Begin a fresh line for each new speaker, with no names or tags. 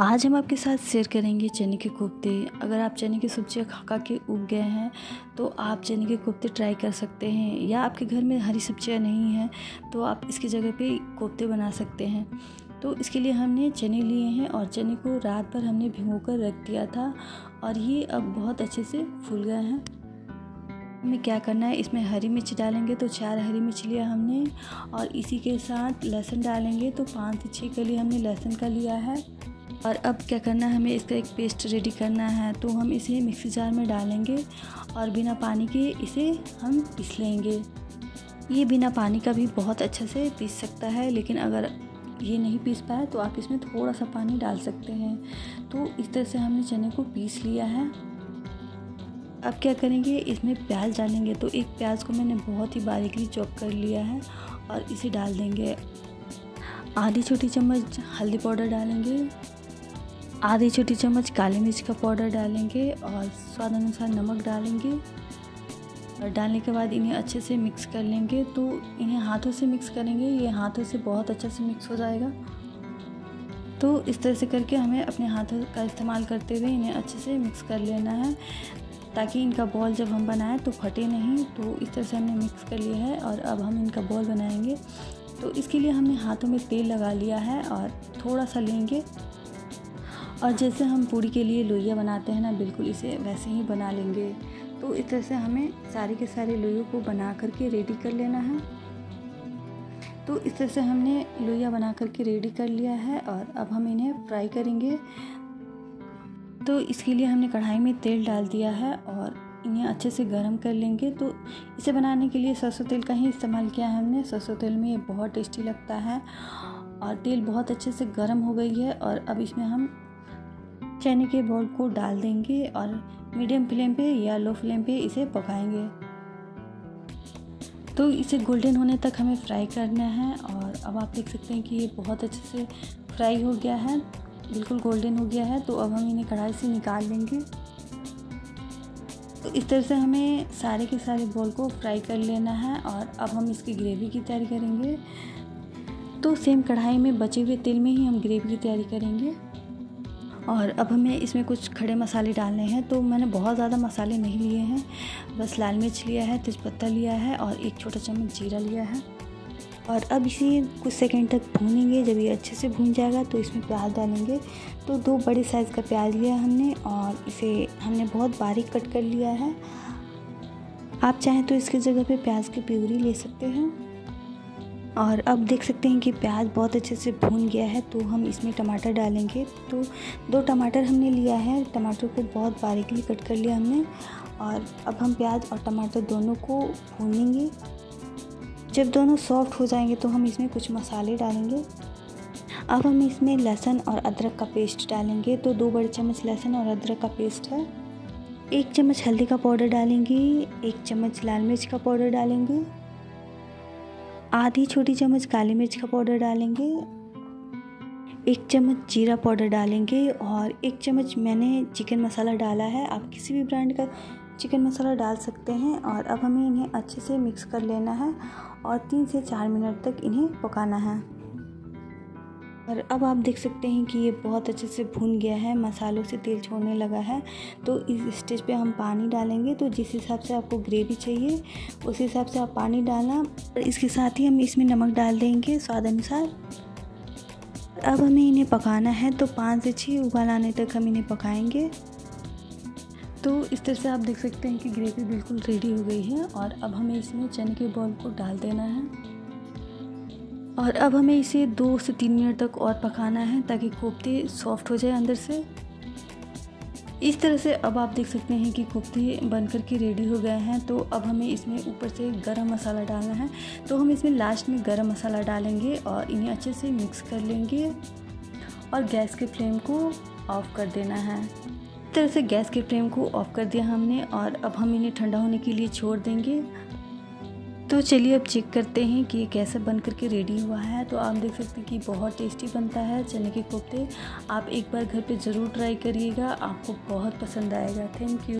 आज हम आपके साथ शेयर करेंगे चने के कोफ्ते। अगर आप चने की सब्ज़ियाँ खा खा के उग गए हैं तो आप चने के कोफ्ते ट्राई कर सकते हैं, या आपके घर में हरी सब्ज़ियाँ नहीं हैं तो आप इसकी जगह पे कोफ्ते बना सकते हैं। तो इसके लिए हमने चने लिए हैं और चने को रात भर हमने भिगो कर रख दिया था, और ये अब बहुत अच्छे से फूल गए हैं। हमें क्या करना है? इसमें हरी मिर्च डालेंगे तो चार हरी मिर्च लिया हमने और इसी के साथ लहसुन डालेंगे तो पाँच से छः कली हमने लहसुन का लिया है। और अब क्या करना है? हमें इसका एक पेस्ट रेडी करना है तो हम इसे मिक्सी जार में डालेंगे और बिना पानी के इसे हम पीस लेंगे। ये बिना पानी का भी बहुत अच्छे से पीस सकता है, लेकिन अगर ये नहीं पीस पाए तो आप इसमें थोड़ा सा पानी डाल सकते हैं। तो इस तरह से हमने चने को पीस लिया है। अब क्या करेंगे, इसमें प्याज डालेंगे। तो एक प्याज को मैंने बहुत ही बारीकली चॉप कर लिया है और इसे डाल देंगे। आधी छोटी चम्मच हल्दी पाउडर डालेंगे। आधी छोटी चम्मच काली मिर्च का पाउडर डालेंगे और स्वाद अनुसार नमक डालेंगे। और डालने के बाद इन्हें अच्छे से मिक्स कर लेंगे। तो इन्हें हाथों से मिक्स करेंगे, ये हाथों से बहुत अच्छे से मिक्स हो जाएगा। तो इस तरह से करके हमें अपने हाथों का इस्तेमाल करते हुए इन्हें अच्छे से मिक्स कर लेना है। ताकि इनका बॉल जब हम बनाएँ तो फटे नहीं तो इस तरह से हमने मिक्स कर लिया है और अब हम इनका बॉल बनाएँगे। तो इसके लिए हमने हाथों में तेल लगा लिया है और थोड़ा सा लेंगे। और जैसे हम पूड़ी के लिए लोइया बनाते हैं ना, बिल्कुल इसे वैसे ही बना लेंगे। तो इस तरह से हमें सारे के सारे लोइयों को बना करके रेडी कर लेना है। तो इस तरह से हमने लोइया बना करके रेडी कर लिया है और अब हम इन्हें फ्राई करेंगे। तो इसके लिए हमने कढ़ाई में तेल डाल दिया है और इन्हें अच्छे से गर्म कर लेंगे। तो इसे बनाने के लिए सरसों तेल का ही इस्तेमाल किया है हमने। सरसों तेल में ये बहुत टेस्टी लगता है और तेल बहुत अच्छे से गर्म हो गई है और अब इसमें हम चने के बॉल को डाल देंगे और मीडियम फ्लेम पे या लो फ्लेम पे इसे पकाएँगे। तो इसे गोल्डन होने तक हमें फ्राई करना है और अब आप देख सकते हैं कि ये बहुत अच्छे से फ्राई हो गया है। बिल्कुल गोल्डन हो गया है तो अब हम इन्हें कढ़ाई से निकाल लेंगे। तो इस तरह से हमें सारे के सारे बॉल को फ्राई कर लेना है और अब हम इसकी ग्रेवी की तैयारी करेंगे। तो सेम कढ़ाई में बचे हुए तेल में ही हम ग्रेवी की तैयारी करेंगे। और अब हमें इसमें कुछ खड़े मसाले डालने हैं तो मैंने बहुत ज़्यादा मसाले नहीं लिए हैं। बस लाल मिर्च लिया है, तेज़पत्ता लिया है और एक छोटा चम्मच जीरा लिया है। और अब इसे कुछ सेकंड तक भूनेंगे, जब ये अच्छे से भून जाएगा तो इसमें प्याज डालेंगे। तो दो बड़े साइज़ का प्याज लिया हमने और इसे हमने बहुत बारीक कट कर लिया है। आप चाहें तो इसकी जगह पे प्याज की प्यूरी ले सकते हैं। और अब देख सकते हैं कि प्याज बहुत अच्छे से भून गया है तो हम इसमें टमाटर डालेंगे। तो दो टमाटर हमने लिया है, टमाटर को बहुत बारीकली कट कर लिया हमने। और अब हम प्याज और टमाटर दोनों को भूनेंगे। जब दोनों सॉफ्ट हो जाएँगे तो हम इसमें कुछ मसाले डालेंगे। अब हम इसमें लहसुन और अदरक का पेस्ट डालेंगे। तो दो बड़े चम्मच लहसुन और अदरक का पेस्ट है। एक चम्मच हल्दी का पाउडर डालेंगे, एक चम्मच लाल मिर्च का पाउडर डालेंगे। आधी छोटी चम्मच काली मिर्च का पाउडर डालेंगे। एक चम्मच जीरा पाउडर डालेंगे और एक चम्मच मैंने चिकन मसाला डाला है। आप किसी भी ब्रांड का चिकन मसाला डाल सकते हैं और अब हमें इन्हें अच्छे से मिक्स कर लेना है और तीन से चार मिनट तक इन्हें पकाना है। और अब आप देख सकते हैं कि ये बहुत अच्छे से भून गया है, मसालों से तेल छोड़ने लगा है। तो इस स्टेज पे हम पानी डालेंगे तो जिस हिसाब से आपको ग्रेवी चाहिए, उस हिसाब से आप पानी डालना। और इसके साथ ही हम इसमें नमक डाल देंगे स्वाद अनुसार। अब हमें इन्हें पकाना है तो पाँच से छः उबाल आने तक हम इन्हें पकाएँगे। तो इस तरह से आप देख सकते हैं कि ग्रेवी बिल्कुल रेडी हो गई है और अब हमें इसमें चने के बॉल को डाल देना है। और अब हमें इसे दो से तीन मिनट तक और पकाना है ताकि कोफ्ते सॉफ्ट हो जाए अंदर से। इस तरह से अब आप देख सकते हैं कि कोफ्ते बन कर के रेडी हो गए हैं। तो अब हमें इसमें ऊपर से गरम मसाला डालना है। तो हम इसमें लास्ट में गरम मसाला डालेंगे और इन्हें अच्छे से मिक्स कर लेंगे और गैस के फ्लेम को ऑफ़ कर देना है। तरह से गैस के फ्लेम को ऑफ़ कर दिया हमने और अब हम इन्हें ठंडा होने के लिए छोड़ देंगे। तो चलिए अब चेक करते हैं कि ये कैसे बन करके रेडी हुआ है। तो आप देख सकते हैं कि बहुत टेस्टी बनता है चने के कोफ्ते। आप एक बार घर पे ज़रूर ट्राई करिएगा, आपको बहुत पसंद आएगा। Thank you